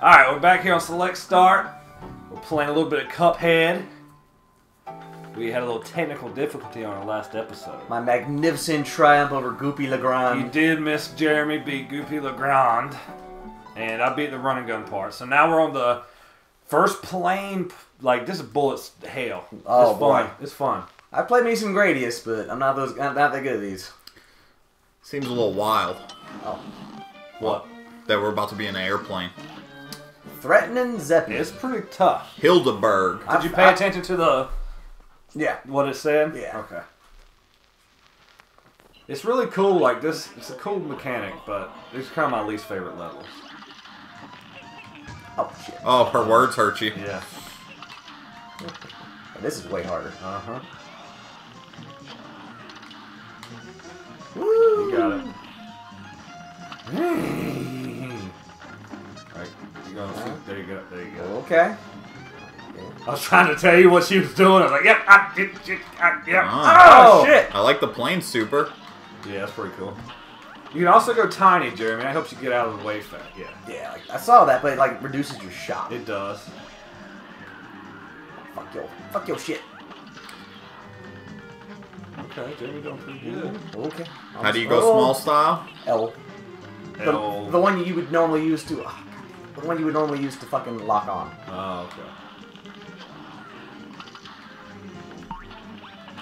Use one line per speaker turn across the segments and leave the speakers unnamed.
Alright, we're back here on Select Start. We're playing a little bit of Cuphead. We had a little technical difficulty on our last episode.
My magnificent triumph over Goopy
Le
Grande.
You did miss Jeremy beat Goopy Le Grande, and I beat the running gun part. So now we're on the first plane. Like this is bullets hell.
Oh,
it's fun.
boy.
It's fun.
I played me some Gradius, but I'm not those. I'm not that good at these.
Seems a little wild
Oh,
What?
that we're about to be in an airplane.
Threatening Zeppelin.
It's pretty tough.
Hilda Berg.
I-
Did you pay
I-
attention to the
Yeah.
what it said?
Yeah.
Okay. It's really cool. Like this, it's a cool mechanic, but it's kind of my least favorite levels.
Oh shit.
Oh, her words hurt you.
Yeah.
This is way harder.
Uh huh.
Woo!
You got it. Right. You go.
Uh-huh.
There you go. There you go.
Okay.
I was trying to tell you what she was doing. I was like, yep, I, yep, yep, I, yep.
Ah.
Oh,
Oh.
shit!
I like the plane super.
Yeah, that's pretty cool. You can also go tiny, Jeremy. That helps you get out of the way fast. Yeah,
Yeah, like, I saw that, but it like reduces your shot.
it does.
fuck your, fuck your shit.
Okay, Jeremy doing pretty good.
Okay.
How do you go
Oh,
small style?
L. The,
L.
the one you would normally use to. ah, the one you would normally use to fucking lock on.
Oh, okay.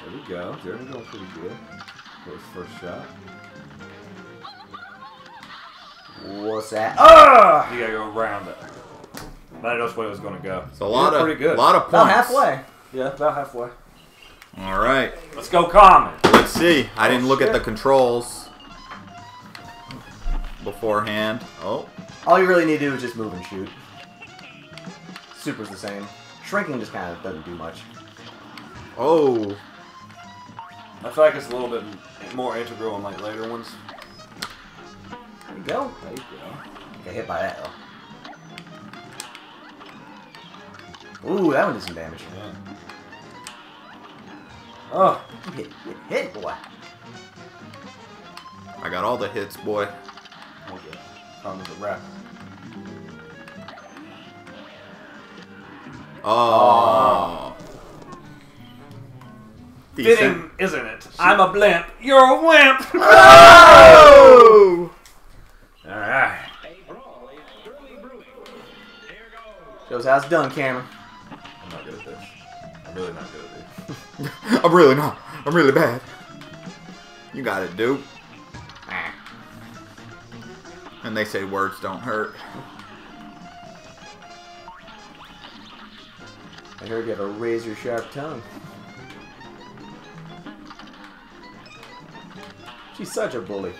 There we go. Jeremy doing pretty good for his first shot.
What's that? Ah!
You gotta go around it. I know which way it was gonna go.
It's a lot
You're
of
pretty good.
lot of points.
About halfway.
Yeah, about halfway.
All right.
Let's go common.
Let's see. I didn't look at the controls beforehand. Oh,
All you really need to do is just move and shoot. Super's the same. Shrinking just kind of doesn't do much.
oh.
I feel like it's a little bit more integral in like later ones.
There you go.
There you go.
Get hit by that though. Ooh, that one did some damage.
Yeah. Oh,
You hit, hit, hit, boy.
I got all the hits, boy.
okay. There's a wrap.
Oh. Decent.
Fitting, isn't it? I'm a blimp. You're a wimp.
Oh!
All right.
Shows how it's done, Cameron.
I'm not good at this. I'm really not good at this.
I'm really not. I'm really bad. You got it, dude. Ah. And they say words don't hurt.
I heard you have a razor sharp tongue. She's such a bully.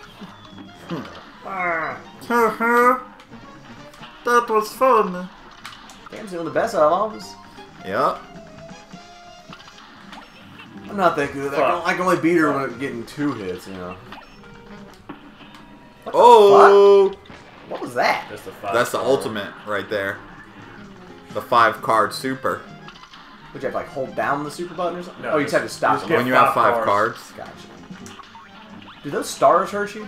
that was fun.
Cam's doing the best out of all of us.
Yep.
I'm not that good. I can, I can only beat her when I'm getting two hits, you know.
Oh!
What was that?
That's the five.
That's the ultimate right there. The five card super.
Would you have to, like hold down the super button or something?
No,
oh, you just
just-
have to stop
just
them.
When you have
five
five
cards.
cards.
Gotcha. Do those stars hurt you?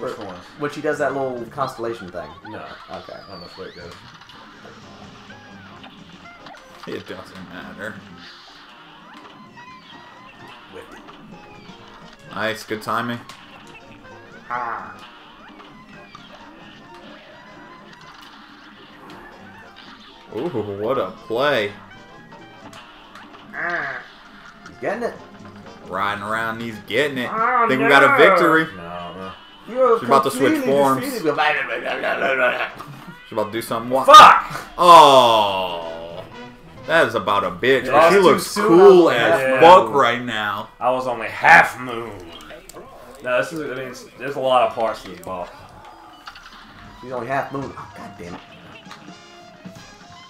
Which ones?
When she does that little constellation thing.
No.
Okay.
I don't know if it goes.
It doesn't matter.
Whipped it.
Nice, good timing.
Ah.
Ooh, what a play.
He's getting it.
Riding around, he's getting it.
Oh,
Think we got a victory.
No, no.
You're
She's about to switch
completely
forms.
defeated.
She's about to do something. What?
Fuck!
Oh, that is about a bitch.
Yeah,
she looks
soon.
cool as
half
fuck right now.
I was only half moon. No, this is. I mean, there's a lot of parts to this boss.
She's only half moon. Oh, God damn it.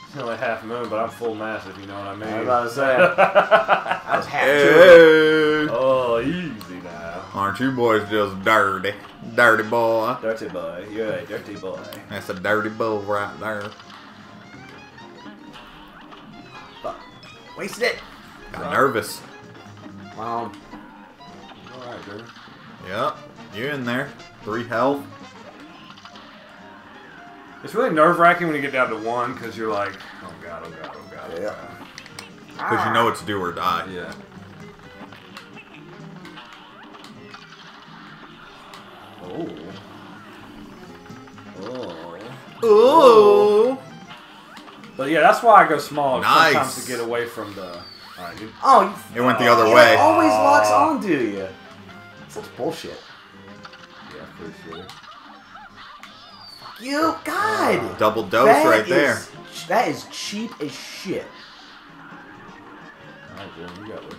It's only half moon, but I'm full massive, you know what I mean.
I was about to say. I was half two.
Hey,
oh, easy now.
aren't you boys just dirty, dirty boy?
Dirty boy, you're a dirty boy.
That's a dirty bull right there.
Fuck. Wasted it.
Got nervous.
Wow.
All right, dude.
Yep, you in there. Three health.
It's really nerve wracking when you get down to one because you're like, oh god, oh god, oh god. oh
Yeah.
God.
Because you know it's do or die.
Yeah. Oh. Oh.
Oh.
But yeah, that's why I go small sometimes to get away from the. Alright, you-
Oh,
It went the other
it
way.
always locks on, do you. Such bullshit.
yeah, appreciate it.
You, God.
Double dose
That
right
is-
there.
That is cheap as shit.
Alright, Dylan, you got it.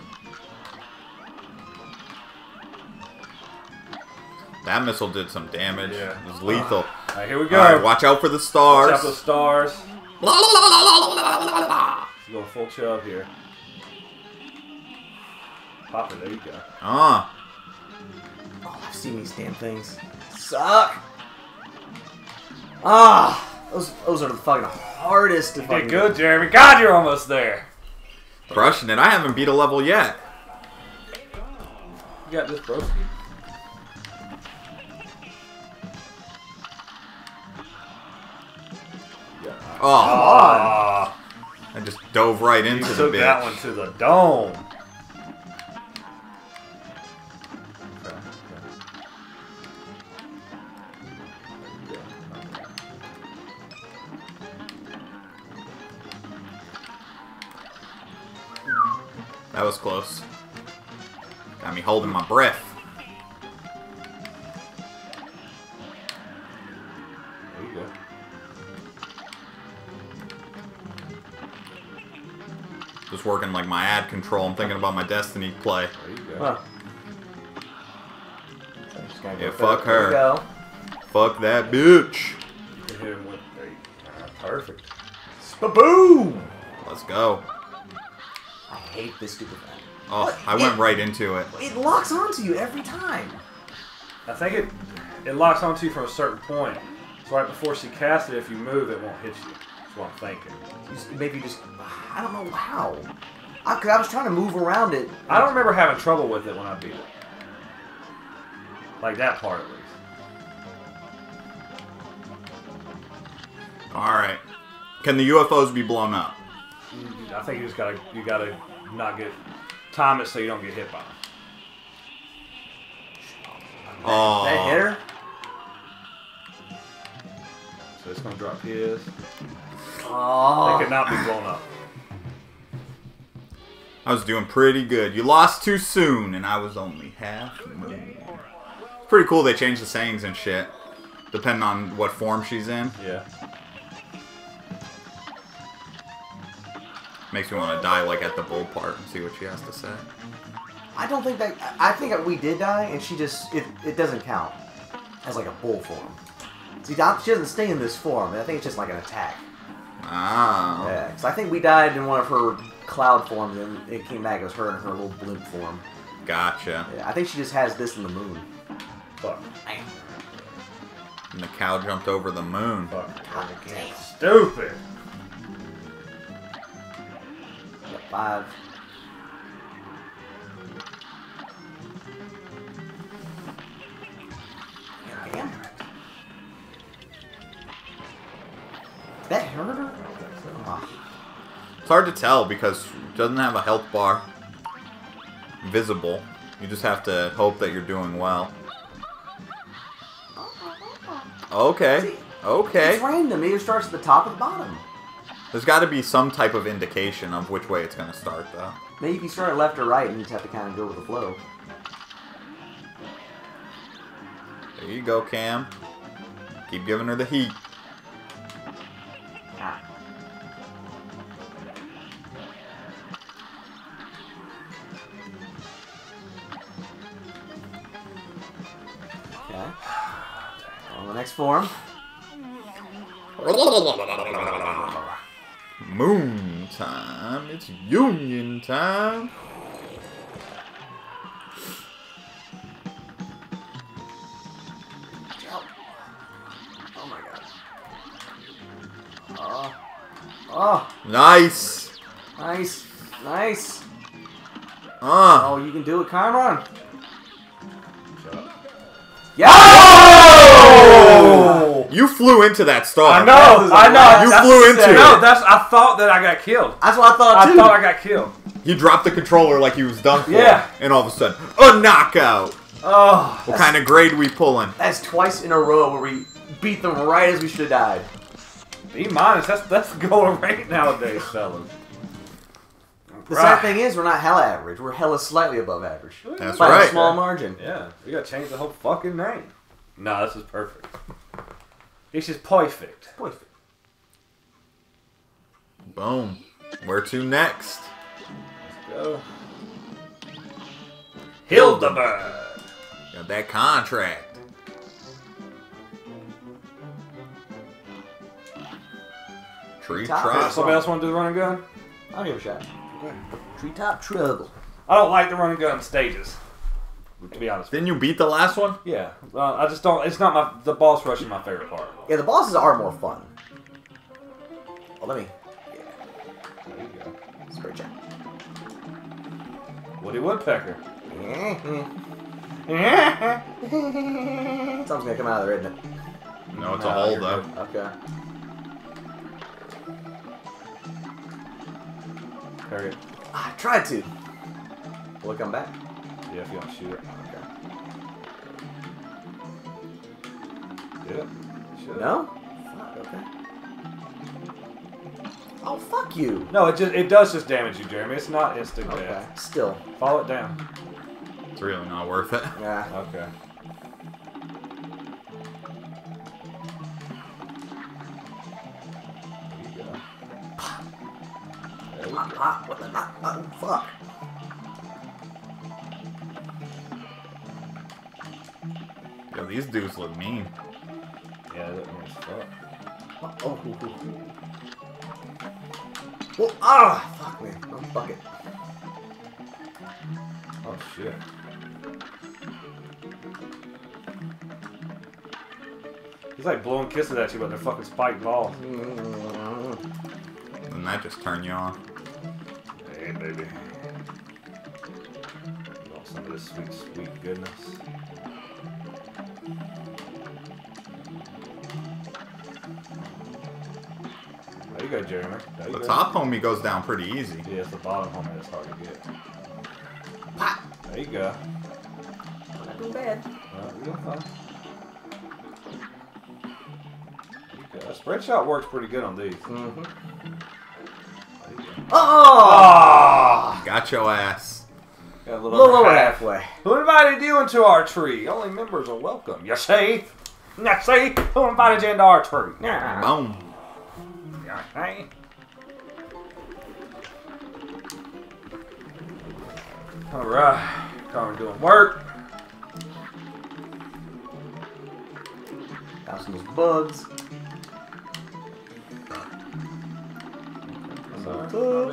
That missile did some damage.
Yeah.
It was lethal.
Alright, here we go.
Alright, watch out for the stars.
Watch
stars.
out for the stars. She's going full chub here. Pop it, there you go.
Ah,
Oh, I've seen these damn things. Suck. Ah, those those are the fucking hardest to
You
fucking
did good, Jeremy. God, you're almost there.
crushing it. I haven't beat a level yet.
You got this, broski. Yeah.
Oh,
Ah,
I just dove right
you
into the
took that one to the dome.
That was close. Got me holding my breath.
There you go.
Just working like my ad control. I'm thinking about my Destiny play.
There you go.
Huh. So I'm just gonna go
Yeah, fuck
it. There we
her.
Go.
Fuck that bitch.
Hit him with there you. Ah, Perfect.
Ba-boom!
Let's go.
I hate this stupid thing.
Oh,
What?
I went
It-
right into it.
It locks onto you every time.
I think it it locks onto you from a certain point. So right before she casts it, if you move, it won't hit you. That's what I'm thinking.
You Maybe just I don't know how. I, I was trying to move around it.
I don't remember having trouble with it when I beat it. Like that part at least.
Alright. Can the UFOs be blown up?
I think you just gotta you gotta not get time it so you don't get hit by them.
Oh.
That hit her.
So it's gonna drop his.
Oh.
They could not be blown up.
I was doing pretty good. You lost too soon, and I was only half moon. Pretty cool they changed the sayings and shit, depending on what form she's in.
Yeah.
Makes me want to die like at the bull part and see what she has to say.
I don't think that. I think that we did die, and she just it, it doesn't count as like a bull form. See, that- she doesn't stay in this form. I think it's just like an attack.
Ah.
Yeah, because I think we died in one of her cloud forms, and it came back. It was her in her little blimp form.
Gotcha.
Yeah, I think she just has this in the moon.
Fuck.
And the cow jumped over the moon.
Fuck.
God damn.
Stupid.
Five. Damn. That hurt her?
It's hard to tell because it doesn't have a health bar visible. You just have to hope that you're doing well. Oh. Okay. Okay.
It's random. It either starts at the top or the bottom.
There's got to be some type of indication of which way it's going to start, though.
Maybe if you start left or right, and you just have to kind of go with the flow.
There you go, Cam. Keep giving her the heat.
Ah. Okay. On the next form.
Moon time. It's union time.
Oh my god. Oh. Oh,
Nice.
nice. Nice.
Uh.
Oh, you can do it, Chiron.
Shut up.
Yeah!
Oh!
You flew into that star.
I know, I know.
You
That's-
flew into
No, that's. I thought that I got killed.
That's what I thought too.
I thought I got killed.
He dropped the controller like he was done for.
Yeah.
And all of a sudden, a knockout.
Oh,
What kind of grade we pulling?
That's twice in a row where we beat them right as we should have died.
B minus. That's that's the going rate nowadays, fellas.
The
Right.
sad thing is, we're not hella average. We're hella slightly above average.
That's
By
right.
a small margin.
Yeah, we gotta change the whole fucking name. No, this is perfect. This is perfect.
Perfect.
Boom. Where to next?
Let's go. Hilda Berg.
Got that contract. Tree
Top.
trot.
Somebody else want to do the run and gun?
I'll give it a shot. Treetop trouble.
I don't like the run and gun stages. To be honest.
Didn't you beat the last one?
Yeah, uh, I just don't. It's not my the boss rush is my favorite part.
Yeah, the bosses are more fun. Oh, let me.
There you go.
Spray check.
Woody Woodpecker.
Something's gonna come out of there, isn't it?
No, it's
No,
a hole
you're
though.
good.
Okay.
Harry.
I tried to. Will it come back?
Yeah, if you want to shoot it.
No? Fuck, okay. Oh, fuck you.
No, it just it does just damage you, Jeremy. It's not instant
Okay.
death.
Still.
Follow it down.
It's really not worth it.
Yeah.
Okay. There you go. There we
Ah,
go.
ah, what the? Ah, ah, fuck.
Yo, these dudes look mean.
Yeah, that means fuck.
Oh, oh, oh, oh. Well, ah, fuck me. Oh, fuck it.
Oh shit. He's like blowing kisses at you, but they're fucking spiked balls.
Mm,
And that just turn you on.
Hey, baby. You want some of this sweet, sweet goodness? There you go, Jeremy.
The
go.
top homie goes down pretty easy.
Yeah, it's the bottom homie that's hard to get.
Pop.
There you go.
Not doing bad.
Well, you're fine. There you go. Spread shot works pretty good on these.
Mm-hmm.
There go.
Oh!
Ah!
Got your ass.
Got a
A
little,
little
over
over
half.
halfway.
Who invited you into our tree? Only members are welcome. You see? You see? Who invited you into our tree? Yeah.
Boom.
All right. Carmen doing work.
Got some bugs.
That's all right. No.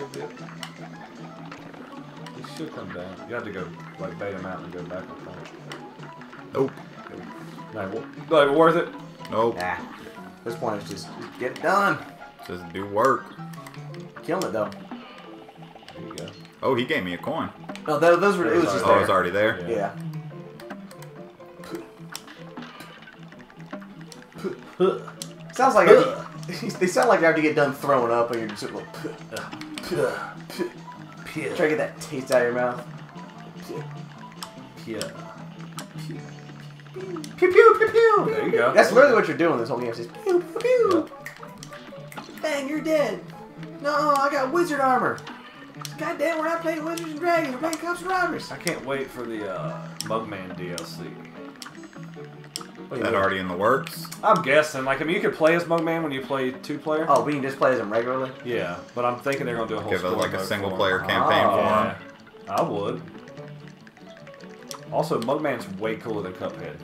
He should come down. You have to go like bait him out and go back and forth.
Nope.
Like, w- like worth it?
Nope.
Nah. This point is just get it done.
Just do work.
Killing it though.
There you go.
Oh, he gave me a coin.
No, tho- those were. It was just
Oh,
there.
it was already there.
Yeah.
Yeah. Sounds like they sound like after you get done throwing up, and you're just like, try to get that taste out of your mouth.
Yeah.
Pew pew pew pew.
There you go.
That's literally what you're doing this whole game. It's just pew pew pew.
Yep.
Bang, you're dead. No, I got wizard armor. God damn, we're not playing Wizards and Dragons. We're playing Cops and Robbers.
I can't wait for the uh, Mugman DLC.
What do you
That
mean?
already in the works.
I'm guessing, like, I mean, you could play as Mugman when you play two player.
Oh, we can just play as them regularly.
Yeah, but I'm thinking they're gonna do a whole
Give it
story
like a
mode
single
for
player campaign
Oh.
for
Yeah,
him.
I would. Also, Mugman's way cooler than Cuphead.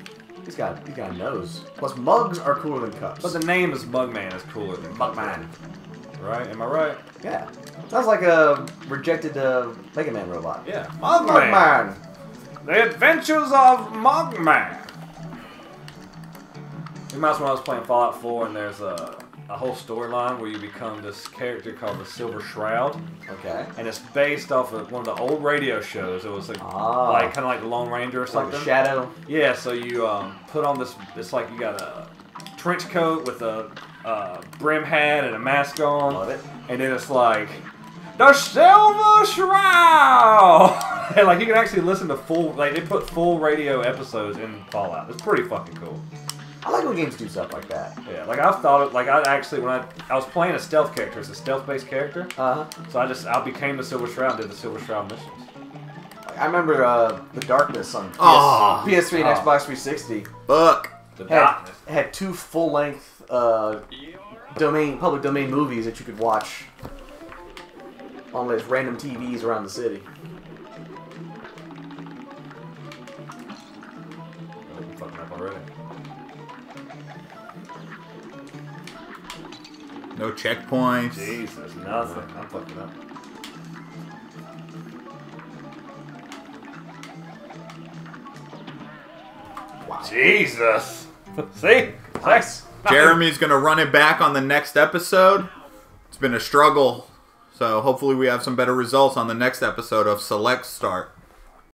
He's got he's got a nose. Plus, mugs are cooler than cups.
But the name is Mugman is cooler than
Mugman.
Right? Am I right?
Yeah. Sounds like a rejected uh, Mega Man robot.
Yeah. Mugman.
Mugman.
The Adventures of Mugman. Reminds me when I was playing Fallout 4 and there's a, a whole storyline where you become this character called the Silver Shroud.
Okay.
And it's based off of one of the old radio shows. It was like,
Ah.
like kind of like the Lone Ranger or
It's like the shadow.
Yeah, so you um, put on this. It's like you got a trench coat with a uh, brim hat and a mask on.
Love it.
And then it's like the Silver Shroud. and like you can actually listen to full like they put full radio episodes in Fallout. It's pretty fucking cool.
I like when games do stuff like that.
Yeah, like I've thought of like I actually when I I was playing a stealth character, it's a stealth based character.
Uh huh.
So I just I became the Silver Shroud, did the Silver Shroud missions.
I remember uh, the Darkness on PS,
Aw.
PS3 and
Aw.
Xbox 360
Fuck.
The
had,
darkness.
had two full length uh, domain public domain movies that you could watch on those random TVs around the city.
I'm fucking up already.
No checkpoints.
Jesus, nothing. I'm fucking up.
Wow.
Jesus. See?
Nice.
Jeremy's gonna run it back on the next episode. It's been a struggle, so hopefully we have some better results on the next episode of Select Start.